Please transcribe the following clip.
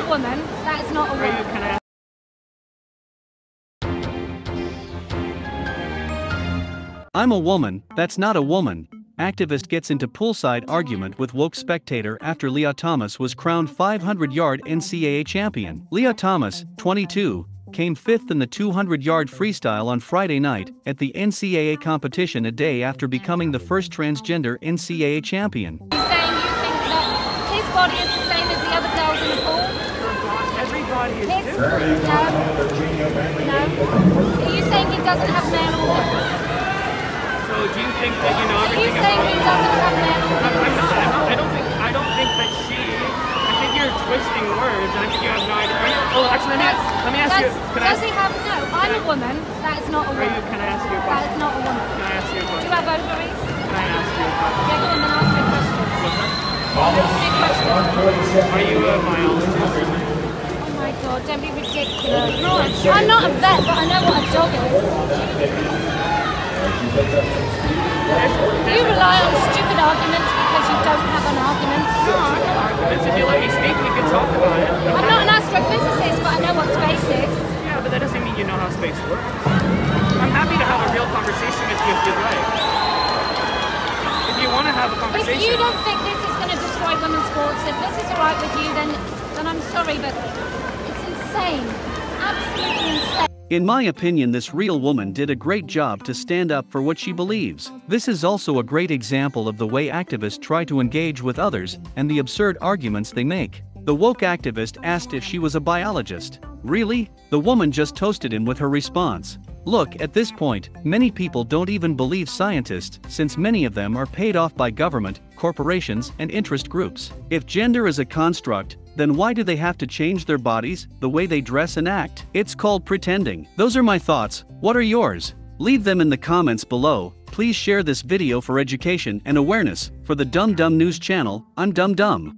a woman. That is not a woman. I ask? I'm a woman, that's not a woman. Activist gets into poolside argument with woke spectator after Lia Thomas was crowned 500 yard NCAA champion. Lia Thomas, 22, came fifth in the 200 yard freestyle on Friday night at the NCAA competition a day after becoming the first transgender NCAA champion. You're saying you think that his body is the same as the other girls in the pool? Is no, no. Are you saying he doesn't have male organs? So do you think that you know everything? Are you saying about? he doesn't have male I'm, organs? I'm not. I'm not. I don't think. I don't think that she. I think you're twisting words, and I think you have no idea. Are you, oh, actually, let me ask, let me ask you. Can I does ask, he have no? I'm a woman. That is not a are you, woman. can I ask you a question? is not a woman. Can I ask you a Do you have ovaries? Can I ask you a question? Yeah, go on then ask me a question. What's that? Ask me a question. Are you uh, a biologist? God, don't be ridiculous. I'm not a vet, but I know what a dog is. Do you rely on stupid arguments because you don't have an argument? No, I have arguments. If you let me speak, we can talk about it. I'm not an astrophysicist, but I know what space is. Yeah, but that doesn't mean you know how space works. I'm happy to have a real conversation with you if you'd like. If you want to have a conversation, If you don't think this is going to destroy women's sports, if this is alright with you, then then I'm sorry, but insane. Absolutely insane. In my opinion, this real woman did a great job to stand up for what she believes. This is also a great example of the way activists try to engage with others and the absurd arguments they make. The woke activist asked if she was a biologist. Really? The woman just toasted him with her response. Look, at this point, many people don't even believe scientists since many of them are paid off by government, corporations, and interest groups. If gender is a construct, then why do they have to change their bodies, the way they dress and act? It's called pretending. Those are my thoughts. What are yours? Leave them in the comments below. Please share this video for education and awareness. For the Dum Dum News channel, I'm Dum Dum.